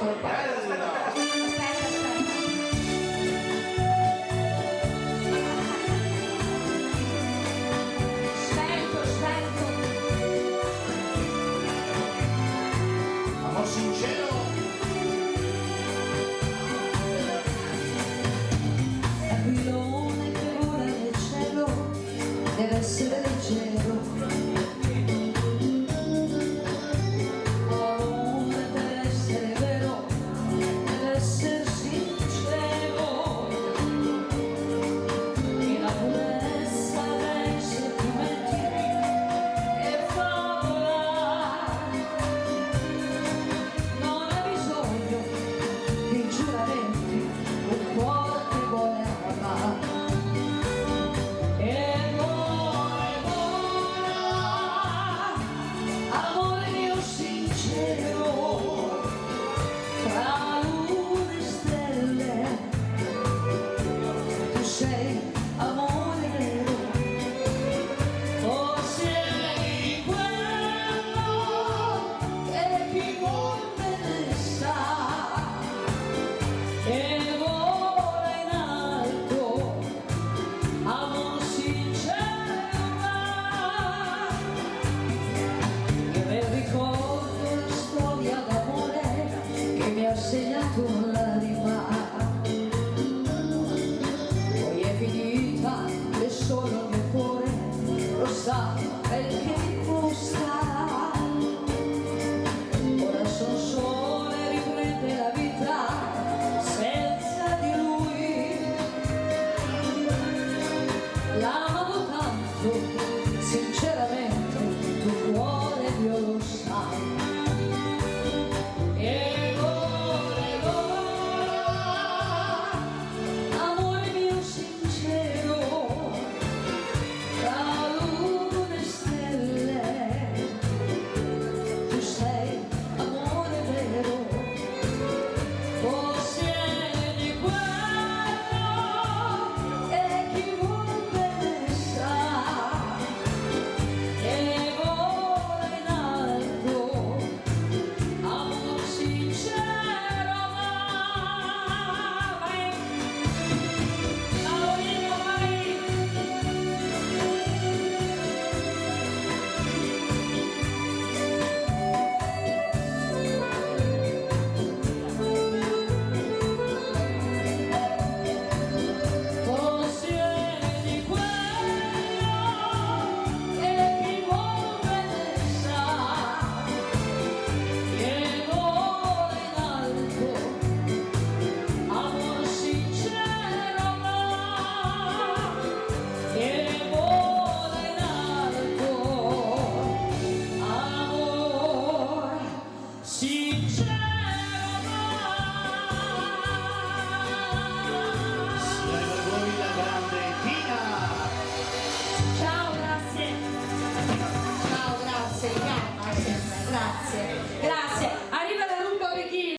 Campanha. Love